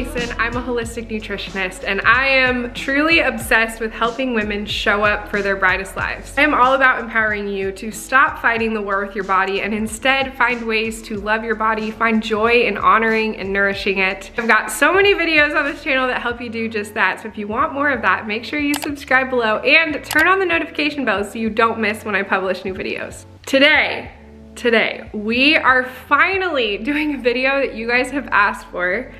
I'm a holistic nutritionist and I am truly obsessed with helping women show up for their brightest lives. I am all about empowering you to stop fighting the war with your body and instead find ways to love your body, find joy in honoring and nourishing it. I've got so many videos on this channel that help you do just that. So if you want more of that, make sure you subscribe below and turn on the notification bell so you don't miss when I publish new videos. Today, today, we are finally doing a video that you guys have asked for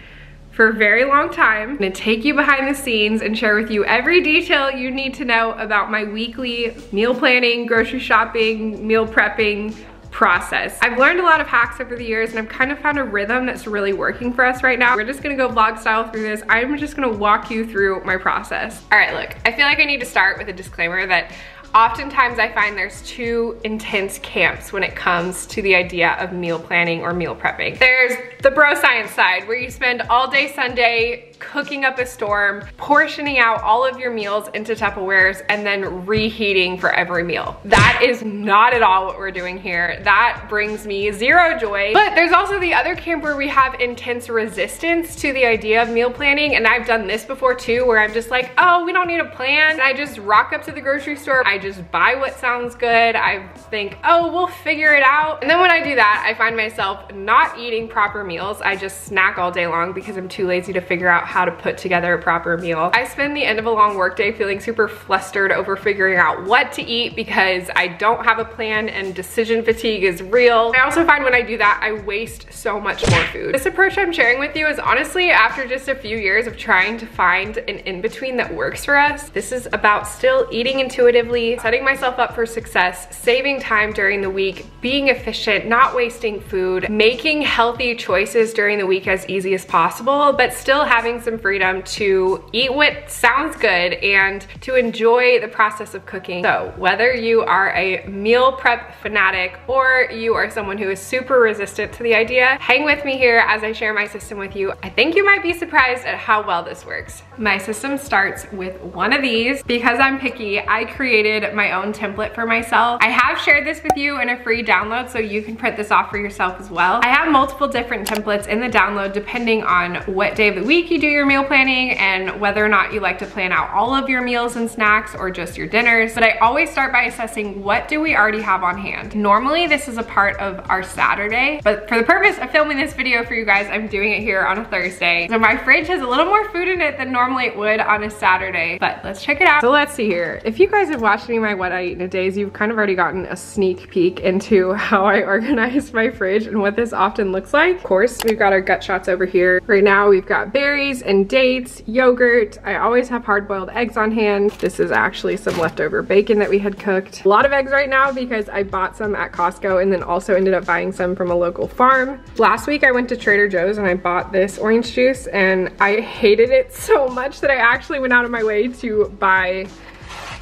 for a very long time. I'm gonna take you behind the scenes and share with you every detail you need to know about my weekly meal planning, grocery shopping, meal prepping, process. I've learned a lot of hacks over the years and I've kind of found a rhythm that's really working for us right now. We're just gonna go vlog style through this. I'm just gonna walk you through my process. All right, look, I feel like I need to start with a disclaimer that oftentimes I find there's two intense camps when it comes to the idea of meal planning or meal prepping. There's the bro science side where you spend all day Sunday cooking up a storm, portioning out all of your meals into Tupperwares, and then reheating for every meal. That is not at all what we're doing here. That brings me zero joy. But there's also the other camp where we have intense resistance to the idea of meal planning, and I've done this before too, where I'm just like, oh, we don't need a plan. I just rock up to the grocery store, I just buy what sounds good. I think, oh, we'll figure it out. And then when I do that, I find myself not eating proper meals. I just snack all day long because I'm too lazy to figure out how to put together a proper meal. I spend the end of a long workday feeling super flustered over figuring out what to eat because I don't have a plan and decision fatigue is real. I also find when I do that, I waste so much more food. This approach I'm sharing with you is honestly after just a few years of trying to find an in-between that works for us. This is about still eating intuitively, setting myself up for success, saving time during the week, being efficient, not wasting food, making healthy choices during the week as easy as possible, but still having some freedom to eat what sounds good and to enjoy the process of cooking. So whether you are a meal prep fanatic or you are someone who is super resistant to the idea, hang with me here as I share my system with you. I think you might be surprised at how well this works. My system starts with one of these. Because I'm picky, I created my own template for myself. I have shared this with you in a free download so you can print this off for yourself as well. I have multiple different templates in the download depending on what day of the week you do your meal planning and whether or not you like to plan out all of your meals and snacks or just your dinners. But I always start by assessing what do we already have on hand. Normally this is a part of our Saturday, but for the purpose of filming this video for you guys, I'm doing it here on a Thursday. So my fridge has a little more food in it than normally it would on a Saturday, but let's check it out. So let's see here. If you guys have watched me my what I eat in a days, you've kind of already gotten a sneak peek into how I organize my fridge and what this often looks like. Of course, we've got our gut shots over here. Right now we've got berries and dates, yogurt. I always have hard-boiled eggs on hand. This is actually some leftover bacon that we had cooked. A lot of eggs right now because I bought some at Costco and then also ended up buying some from a local farm. Last week I went to Trader Joe's and I bought this orange juice and I hated it so much that I actually went out of my way to buy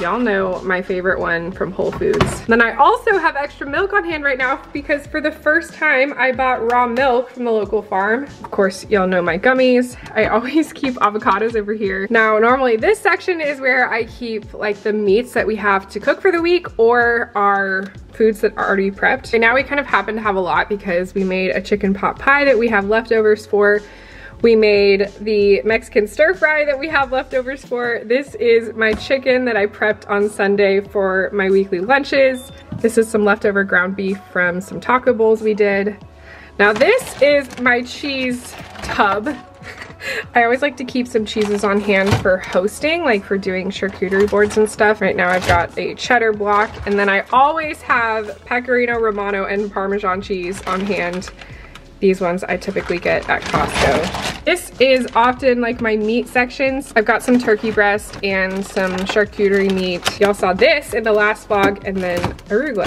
Y'all know my favorite one from Whole Foods. Then I also have extra milk on hand right now because for the first time I bought raw milk from the local farm. Of course, y'all know my gummies. I always keep avocados over here. Now, normally this section is where I keep like the meats that we have to cook for the week or our foods that are already prepped. Right now we kind of happen to have a lot because we made a chicken pot pie that we have leftovers for we made the Mexican stir fry that we have leftovers for. This is my chicken that I prepped on Sunday for my weekly lunches. This is some leftover ground beef from some taco bowls we did. Now this is my cheese tub. I always like to keep some cheeses on hand for hosting, like for doing charcuterie boards and stuff. Right now I've got a cheddar block, and then I always have Pecorino Romano and Parmesan cheese on hand these ones I typically get at Costco. This is often like my meat sections. I've got some turkey breast and some charcuterie meat. Y'all saw this in the last vlog and then arugula.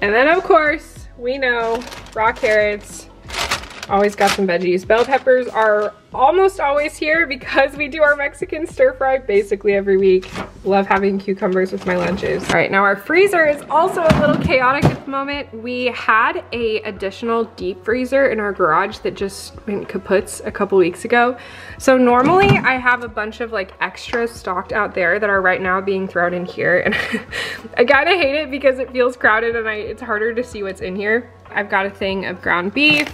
And then of course, we know raw carrots, always got some veggies. Bell peppers are almost always here because we do our Mexican stir fry basically every week. Love having cucumbers with my lunches. All right, now our freezer is also a little chaotic at the moment. We had a additional deep freezer in our garage that just went kaputs a couple weeks ago. So normally I have a bunch of like extras stocked out there that are right now being thrown in here. And I kind of hate it because it feels crowded and I, it's harder to see what's in here. I've got a thing of ground beef.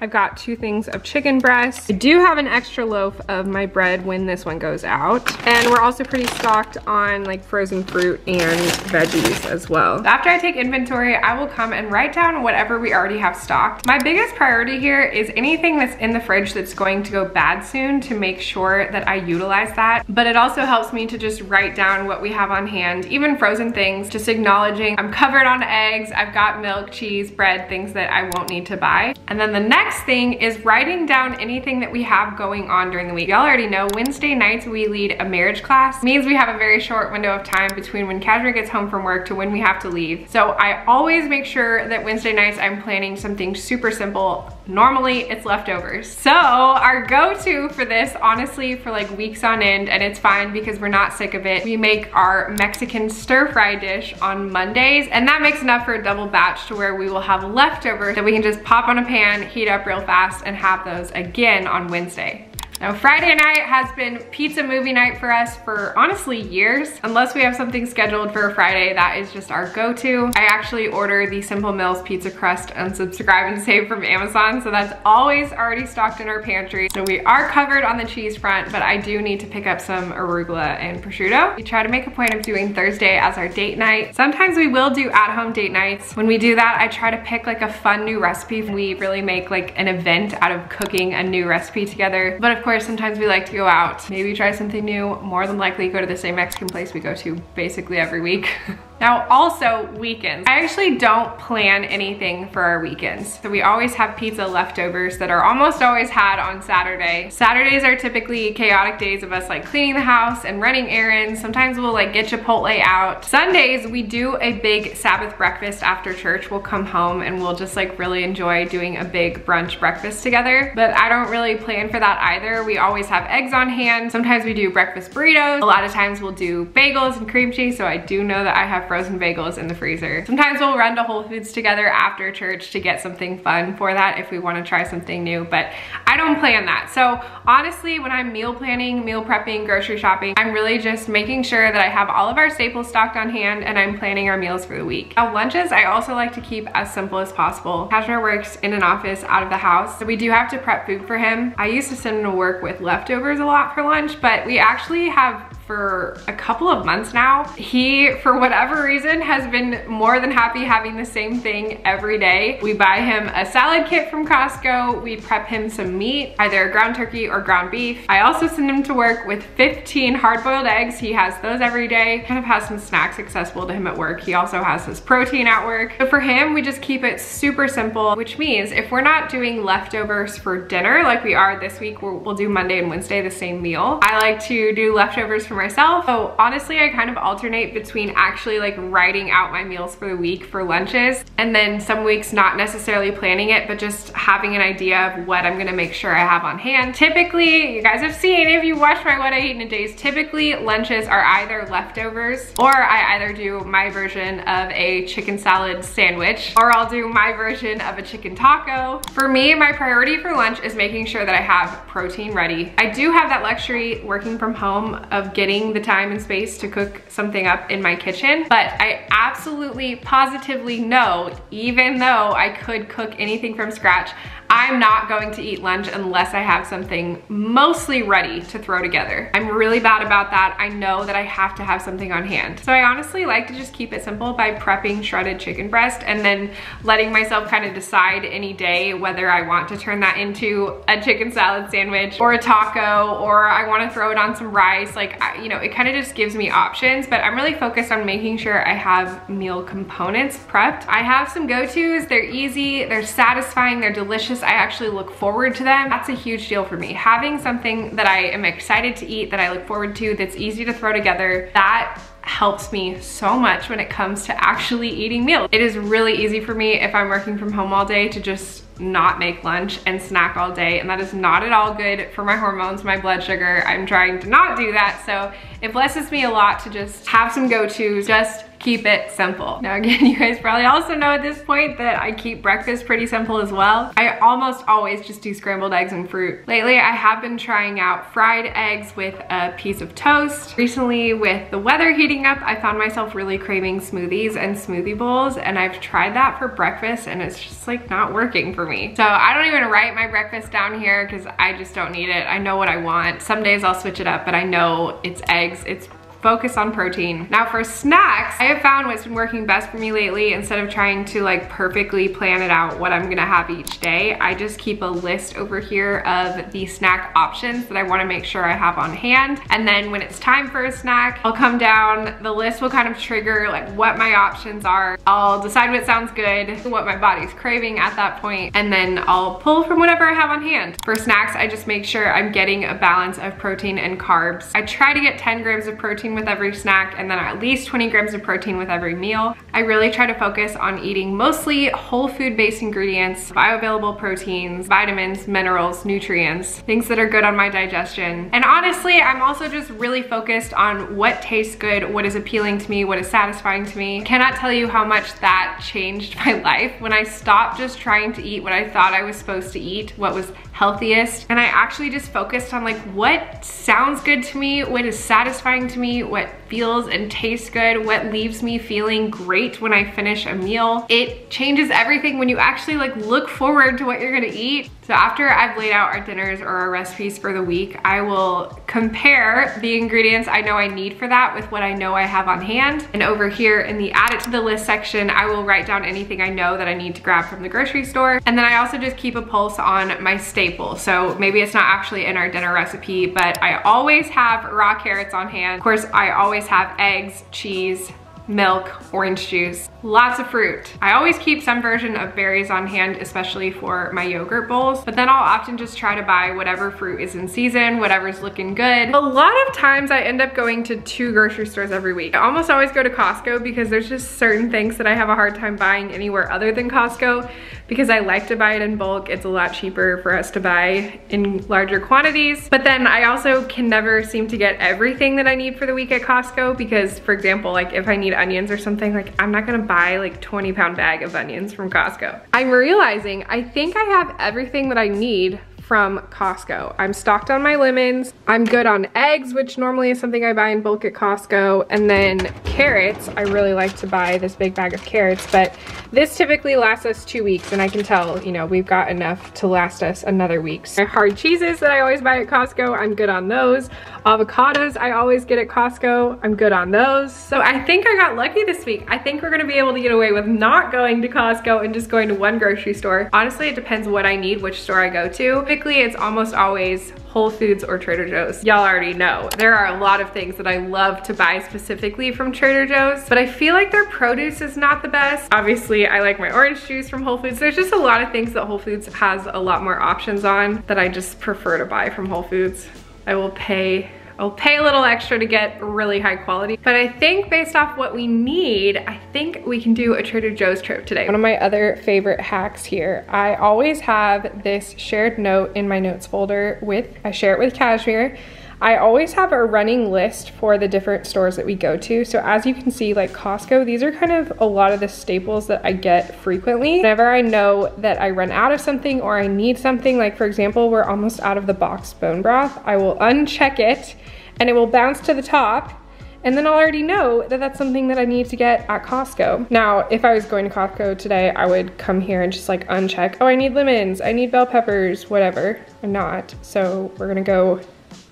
I've got two things of chicken breast. I do have an extra loaf of my bread when this one goes out. And we're also pretty stocked on like frozen fruit and veggies as well. After I take inventory, I will come and write down whatever we already have stocked. My biggest priority here is anything that's in the fridge that's going to go bad soon to make sure that I utilize that. But it also helps me to just write down what we have on hand, even frozen things, just acknowledging I'm covered on eggs, I've got milk, cheese, bread, things that I won't need to buy. And then the next thing is writing down anything that we have going on during the week. Y'all already know Wednesday nights we lead a marriage class. It means we have a very short window of time between when Cashmere gets home from work to when we have to leave. So I always make sure that Wednesday nights I'm planning something super simple. Normally it's leftovers. So our go-to for this, honestly, for like weeks on end, and it's fine because we're not sick of it, we make our Mexican stir fry dish on Mondays, and that makes enough for a double batch to where we will have leftovers that we can just pop on a pan, heat up real fast, and have those again on Wednesday. Now Friday night has been pizza movie night for us for honestly years. Unless we have something scheduled for a Friday, that is just our go-to. I actually order the Simple Mills pizza crust unsubscribe and save from Amazon, so that's always already stocked in our pantry. So we are covered on the cheese front, but I do need to pick up some arugula and prosciutto. We try to make a point of doing Thursday as our date night. Sometimes we will do at-home date nights. When we do that, I try to pick like a fun new recipe. We really make like an event out of cooking a new recipe together. But of course, sometimes we like to go out, maybe try something new, more than likely go to the same Mexican place we go to basically every week. Now also weekends. I actually don't plan anything for our weekends. So we always have pizza leftovers that are almost always had on Saturday. Saturdays are typically chaotic days of us like cleaning the house and running errands. Sometimes we'll like get Chipotle out. Sundays we do a big Sabbath breakfast after church. We'll come home and we'll just like really enjoy doing a big brunch breakfast together. But I don't really plan for that either. We always have eggs on hand. Sometimes we do breakfast burritos. A lot of times we'll do bagels and cream cheese. So I do know that I have frozen bagels in the freezer. Sometimes we'll run to Whole Foods together after church to get something fun for that if we wanna try something new, but I don't plan that. So honestly, when I'm meal planning, meal prepping, grocery shopping, I'm really just making sure that I have all of our staples stocked on hand and I'm planning our meals for the week. Now lunches, I also like to keep as simple as possible. Cashmere works in an office out of the house, so we do have to prep food for him. I used to send him to work with leftovers a lot for lunch, but we actually have for a couple of months now. He, for whatever reason, has been more than happy having the same thing every day. We buy him a salad kit from Costco. We prep him some meat, either ground turkey or ground beef. I also send him to work with 15 hard-boiled eggs. He has those every day. Kind of has some snacks accessible to him at work. He also has his protein at work. But for him, we just keep it super simple, which means if we're not doing leftovers for dinner like we are this week, we'll, do Monday and Wednesday the same meal. I like to do leftovers for myself. So honestly, I kind of alternate between actually like writing out my meals for the week for lunches and then some weeks not necessarily planning it, but just having an idea of what I'm gonna make sure I have on hand. Typically, you guys have seen if you watch my What I Eat in a Days, typically lunches are either leftovers or I either do my version of a chicken salad sandwich or I'll do my version of a chicken taco. For me, my priority for lunch is making sure that I have protein ready. I do have that luxury working from home of getting getting the time and space to cook something up in my kitchen, but I absolutely positively know, even though I could cook anything from scratch, I'm not going to eat lunch unless I have something mostly ready to throw together. I'm really bad about that. I know that I have to have something on hand. So I honestly like to just keep it simple by prepping shredded chicken breast and then letting myself kind of decide any day whether I want to turn that into a chicken salad sandwich or a taco or I want to throw it on some rice. Like, you know, it kind of just gives me options, but I'm really focused on making sure I have meal components prepped. I have some go-tos. They're easy, they're satisfying, they're delicious I actually look forward to them. That's a huge deal for me. Having something that I am excited to eat, that I look forward to, that's easy to throw together, that helps me so much when it comes to actually eating meals. It is really easy for me if I'm working from home all day to just not make lunch and snack all day and that is not at all good for my hormones, my blood sugar. I'm trying to not do that so it blesses me a lot to just have some go-tos, just keep it simple. Now again, you guys probably also know at this point that I keep breakfast pretty simple as well. I almost always just do scrambled eggs and fruit. Lately, I have been trying out fried eggs with a piece of toast. Recently, with the weather heating up, I found myself really craving smoothies and smoothie bowls, and I've tried that for breakfast, and it's just like not working for me. So I don't even write my breakfast down here because I just don't need it. I know what I want. Some days I'll switch it up, but I know it's eggs, it's focus on protein. Now for snacks, I have found what's been working best for me lately, instead of trying to like perfectly plan it out what I'm gonna have each day, I just keep a list over here of the snack options that I wanna make sure I have on hand. And then when it's time for a snack, I'll come down, the list will kind of trigger like what my options are. I'll decide what sounds good, what my body's craving at that point, and then I'll pull from whatever I have on hand. For snacks, I just make sure I'm getting a balance of protein and carbs. I try to get 10 grams of protein with every snack and then at least 20 grams of protein with every meal. I really try to focus on eating mostly whole food based ingredients, bioavailable proteins, vitamins, minerals, nutrients, things that are good on my digestion. And honestly, I'm also just really focused on what tastes good, what is appealing to me, what is satisfying to me. I cannot tell you how much that changed my life when I stopped just trying to eat what I thought I was supposed to eat, what was healthiest. And I actually just focused on like what sounds good to me, what is satisfying to me, what feels and tastes good, what leaves me feeling great when I finish a meal. It changes everything when you actually like look forward to what you're gonna eat. So after I've laid out our dinners or our recipes for the week, I will compare the ingredients I know I need for that with what I know I have on hand. And over here in the add it to the list section, I will write down anything I know that I need to grab from the grocery store. And then I also just keep a pulse on my staple. So maybe it's not actually in our dinner recipe, but I always have raw carrots on hand. Of course, I always have eggs, cheese, milk, orange juice, lots of fruit. I always keep some version of berries on hand, especially for my yogurt bowls, but then I'll often just try to buy whatever fruit is in season, whatever's looking good. A lot of times I end up going to two grocery stores every week. I almost always go to Costco because there's just certain things that I have a hard time buying anywhere other than Costco because I like to buy it in bulk. It's a lot cheaper for us to buy in larger quantities. But then I also can never seem to get everything that I need for the week at Costco because for example, like if I need onions or something, like I'm not gonna buy like 20 pound bag of onions from Costco. I'm realizing I think I have everything that I need from Costco. I'm stocked on my lemons. I'm good on eggs, which normally is something I buy in bulk at Costco. And then carrots, I really like to buy this big bag of carrots, but this typically lasts us two weeks and I can tell, you know, we've got enough to last us another week. My hard cheeses that I always buy at Costco, I'm good on those. Avocados I always get at Costco, I'm good on those. So I think I got lucky this week. I think we're gonna be able to get away with not going to Costco and just going to one grocery store. Honestly, it depends what I need, which store I go to. Typically, it's almost always Whole Foods or Trader Joe's. Y'all already know. There are a lot of things that I love to buy specifically from Trader Joe's, but I feel like their produce is not the best. Obviously, I like my orange juice from Whole Foods. There's just a lot of things that Whole Foods has a lot more options on that I just prefer to buy from Whole Foods. I will pay I'll pay a little extra to get really high quality. But I think based off what we need, I think we can do a Trader Joe's trip today. One of my other favorite hacks here, I always have this shared note in my notes folder with, I share it with Cashmere. I always have a running list for the different stores that we go to. So as you can see, like Costco, these are kind of a lot of the staples that I get frequently. Whenever I know that I run out of something or I need something, like for example, we're almost out of the boxed bone broth, I will uncheck it and it will bounce to the top and then I'll already know that that's something that I need to get at Costco. Now, if I was going to Costco today, I would come here and just like uncheck, oh, I need lemons, I need bell peppers, whatever. I'm not, so we're gonna go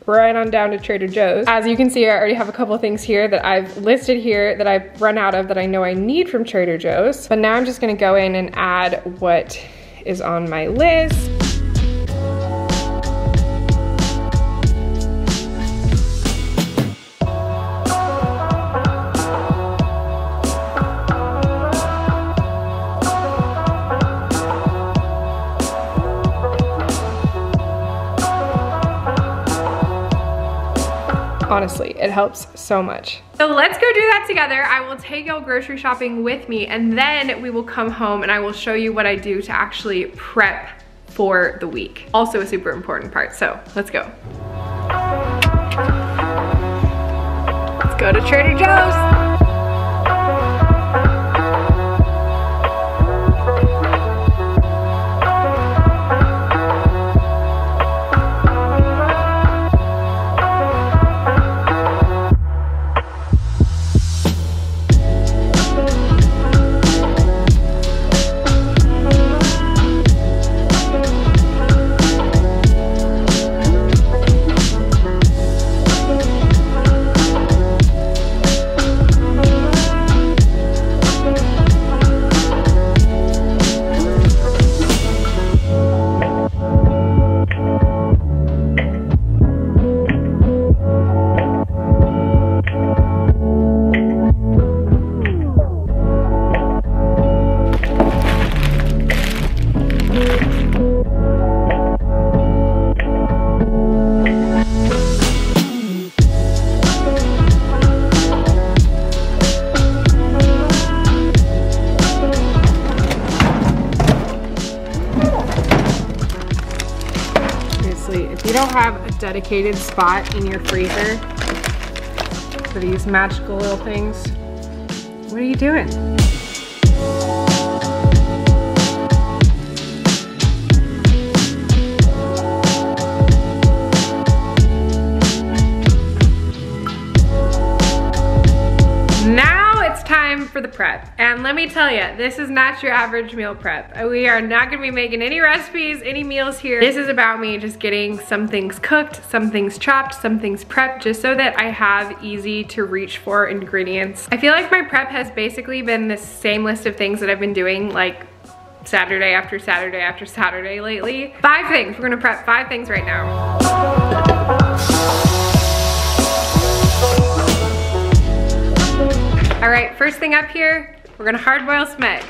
right on down to Trader Joe's. As you can see, I already have a couple things here that I've listed here that I've run out of that I know I need from Trader Joe's. But now I'm just gonna go in and add what is on my list. Honestly, it helps so much. So let's go do that together. I will take y'all grocery shopping with me and then we will come home and I will show you what I do to actually prep for the week. Also a super important part, so let's go. Let's go to Trader Joe's. Also have a dedicated spot in your freezer for these magical little things. What are you doing? For the prep. And let me tell you, this is not your average meal prep. We are not gonna be making any recipes, any meals here. This is about me just getting some things cooked, some things chopped, some things prepped, just so that I have easy to reach for ingredients. I feel like my prep has basically been the same list of things that I've been doing like Saturday after Saturday after Saturday lately. Five things, we're gonna prep five things right now. All right, first thing up here, we're gonna hard boil some eggs.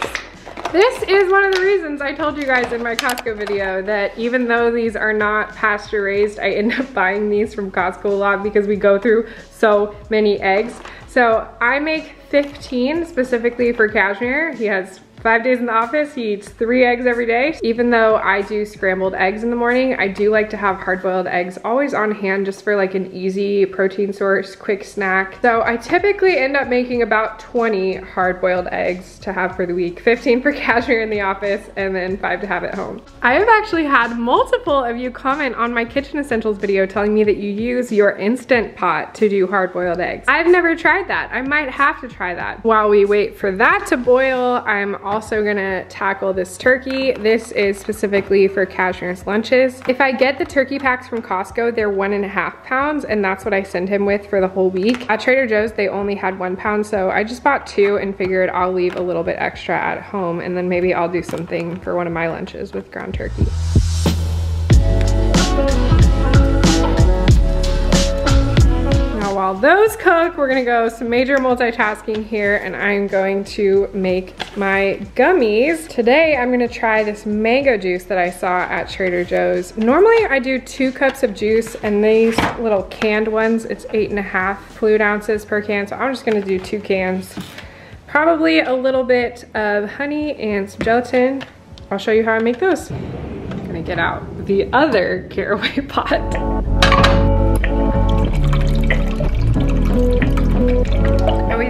This is one of the reasons I told you guys in my Costco video that even though these are not pasture raised, I end up buying these from Costco a lot because we go through so many eggs. So I make 15 specifically for Cashmere. He has Five days in the office, he eats three eggs every day. Even though I do scrambled eggs in the morning, I do like to have hard-boiled eggs always on hand just for like an easy protein source, quick snack. So I typically end up making about 20 hard-boiled eggs to have for the week, 15 for Cashmere in the office, and then five to have at home. I have actually had multiple of you comment on my kitchen essentials video telling me that you use your Instant Pot to do hard-boiled eggs. I've never tried that. I might have to try that. While we wait for that to boil, I'm gonna tackle this turkey. This is specifically for Cashmere's lunches. If I get the turkey packs from Costco, they're one and a half pounds and that's what I send him with for the whole week. At Trader Joe's, they only had one pound, so I just bought two and figured I'll leave a little bit extra at home and then maybe I'll do something for one of my lunches with ground turkey. While those cook, we're gonna go some major multitasking here and I'm going to make my gummies. Today, I'm gonna try this mango juice that I saw at Trader Joe's. Normally, I do two cups of juice and these little canned ones, it's eight and a half fluid ounces per can. So I'm just gonna do two cans. Probably a little bit of honey and some gelatin. I'll show you how I make those. I'm gonna get out the other Caraway pot.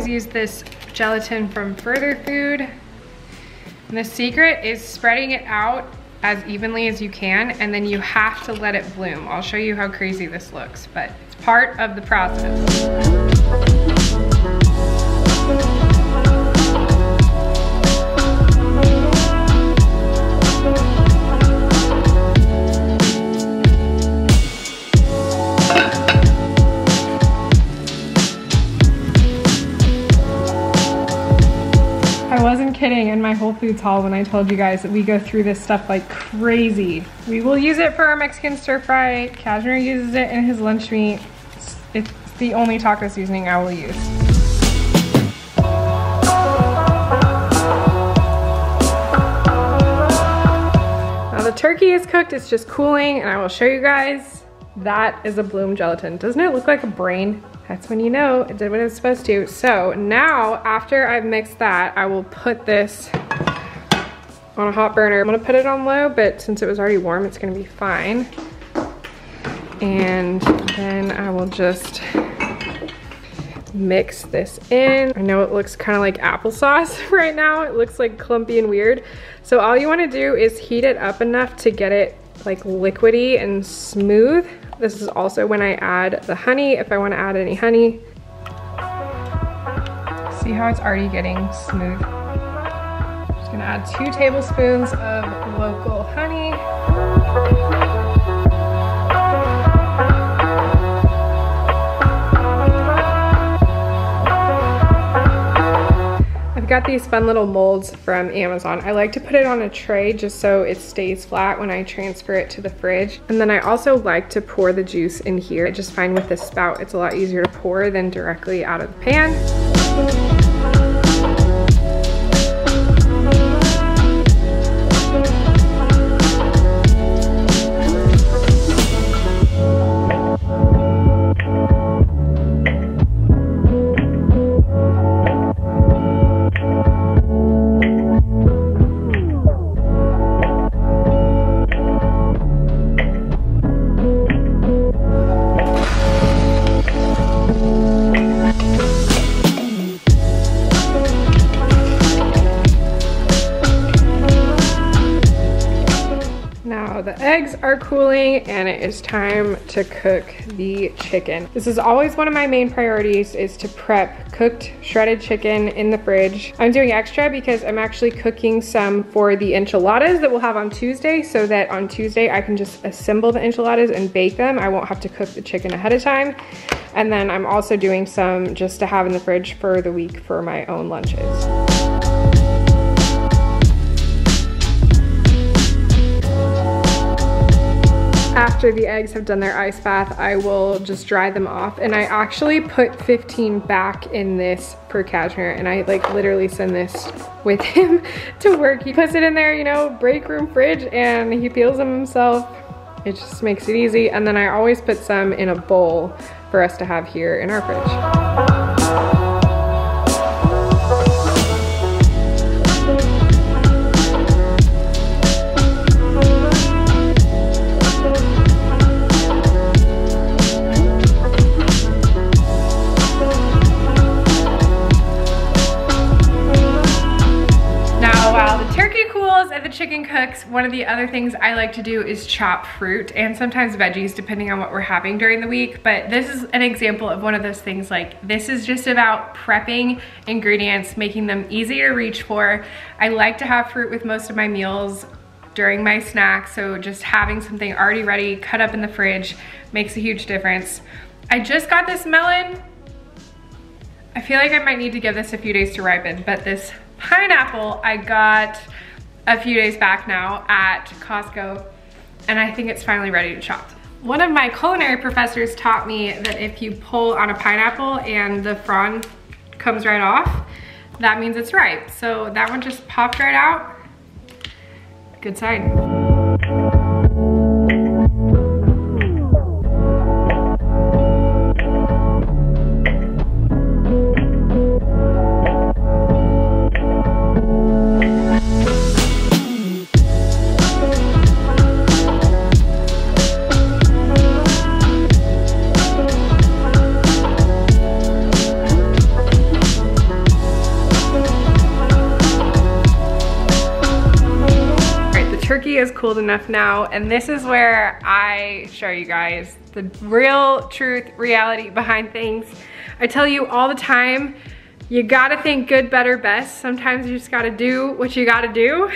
Always use this gelatin from Further Food. And the secret is spreading it out as evenly as you can and then you have to let it bloom. I'll show you how crazy this looks, but it's part of the process. Kidding in my Whole Foods haul when I told you guys that we go through this stuff like crazy. We will use it for our Mexican stir fry. Cashmere uses it in his lunch meat. It's, it's the only taco seasoning I will use. Now the turkey is cooked, it's just cooling and I will show you guys. That is a bloom gelatin. Doesn't it look like a brain? That's when you know it did what it was supposed to. So now, after I've mixed that, I will put this on a hot burner. I'm gonna put it on low, but since it was already warm, it's gonna be fine. And then I will just mix this in. I know it looks kind of like applesauce right now. It looks like clumpy and weird. So all you wanna do is heat it up enough to get it like liquidy and smooth. This is also when I add the honey, if I wanna add any honey. See how it's already getting smooth? Just gonna add two tablespoons of local honey. Got these fun little molds from Amazon. I like to put it on a tray just so it stays flat when I transfer it to the fridge. And then I also like to pour the juice in here. I just find with this spout, it's a lot easier to pour than directly out of the pan. Cooling it is time to cook the chicken. This is always one of my main priorities is to prep cooked shredded chicken in the fridge. I'm doing extra because I'm actually cooking some for the enchiladas that we'll have on Tuesday so that on Tuesday I can just assemble the enchiladas and bake them. I won't have to cook the chicken ahead of time. And then I'm also doing some just to have in the fridge for the week for my own lunches. After the eggs have done their ice bath, I will just dry them off. And I actually put 15 back in this per Cashmere and I like literally send this with him to work. He puts it in there, you know, break room fridge and he peels them himself. It just makes it easy. And then I always put some in a bowl for us to have here in our fridge. Cooks, one of the other things I like to do is chop fruit and sometimes veggies depending on what we're having during the week. But this is an example of one of those things like this is just about prepping ingredients, making them easy to reach for. I like to have fruit with most of my meals during my snacks. So just having something already ready, cut up in the fridge makes a huge difference. I just got this melon. I feel like I might need to give this a few days to ripen, but this pineapple I got a few days back now at Costco and I think it's finally ready to chop. One of my culinary professors taught me that if you pull on a pineapple and the frond comes right off, that means it's ripe. So that one just popped right out. Good sign. Cooled enough now and this is where I show you guys the real truth reality behind things. I tell you all the time, you gotta think good, better, best. Sometimes you just gotta do what you gotta do.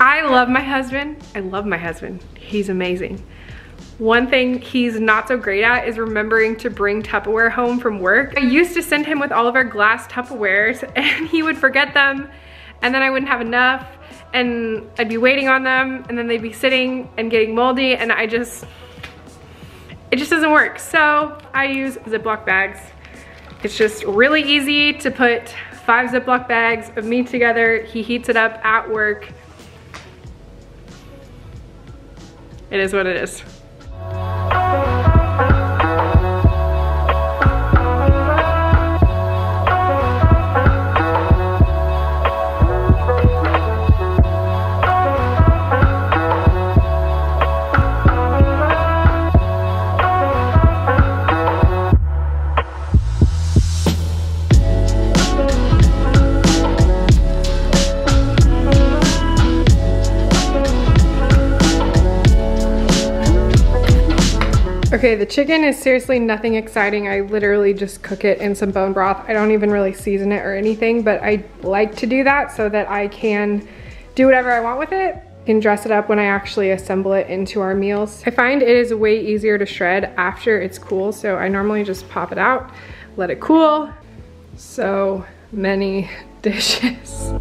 I love my husband. I love my husband. He's amazing. One thing he's not so great at is remembering to bring Tupperware home from work. I used to send him with all of our glass Tupperwares and he would forget them and then I wouldn't have enough and I'd be waiting on them and then they'd be sitting and getting moldy and I just, it just doesn't work. So I use Ziploc bags. It's just really easy to put five Ziploc bags of meat together. He heats it up at work. It is what it is. Okay, the chicken is seriously nothing exciting. I literally just cook it in some bone broth. I don't even really season it or anything, but I like to do that so that I can do whatever I want with it. Can dress it up when I actually assemble it into our meals. I find it is way easier to shred after it's cool, so I normally just pop it out, let it cool. So many dishes.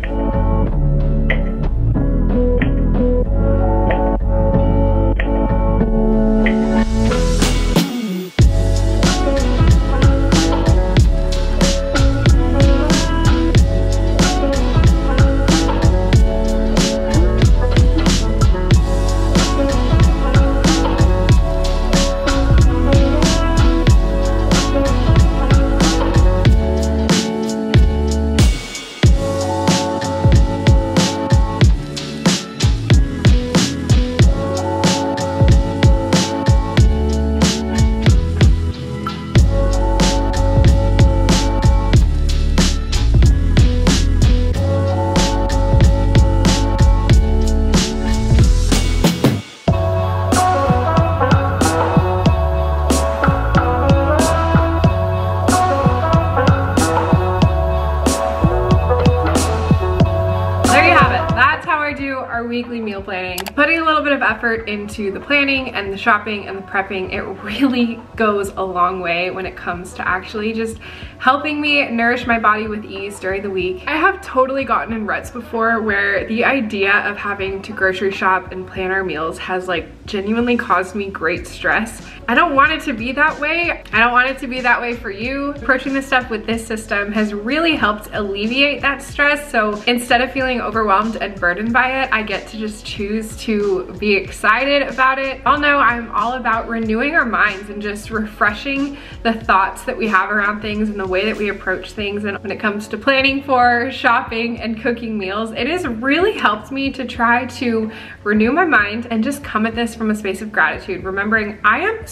Effort into the planning and the shopping and the prepping, it really goes a long way when it comes to actually just helping me nourish my body with ease during the week. I have totally gotten in ruts before where the idea of having to grocery shop and plan our meals has like genuinely caused me great stress. I don't want it to be that way. I don't want it to be that way for you. Approaching this stuff with this system has really helped alleviate that stress. So instead of feeling overwhelmed and burdened by it, I get to just choose to be excited about it. I'll know I'm all about renewing our minds and just refreshing the thoughts that we have around things and the way that we approach things and when it comes to planning for shopping and cooking meals, it has really helped me to try to renew my mind and just come at this from a space of gratitude, remembering I am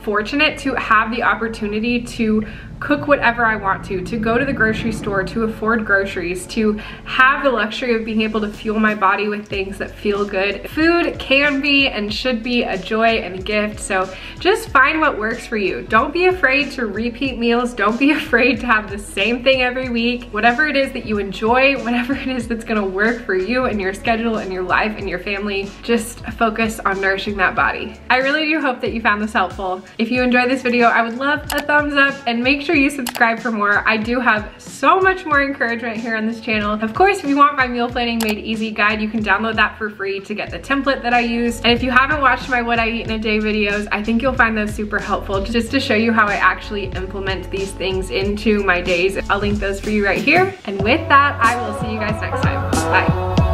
fortunate to have the opportunity to cook whatever I want to, to go to the grocery store, to afford groceries, to have the luxury of being able to fuel my body with things that feel good. Food can be and should be a joy and a gift, so just find what works for you. Don't be afraid to repeat meals. Don't be afraid to have the same thing every week. Whatever it is that you enjoy, whatever it is that's gonna work for you and your schedule and your life and your family, just focus on nourishing that body. I really do hope that you found this helpful. If you enjoyed this video, I would love a thumbs up and make sure you subscribe for more. I do have so much more encouragement here on this channel. Of course, if you want my meal planning made easy guide, you can download that for free to get the template that I use. And if you haven't watched my what I eat in a day videos, I think you'll find those super helpful just to show you how I actually implement these things into my days. I'll link those for you right here. And with that, I will see you guys next time. Bye.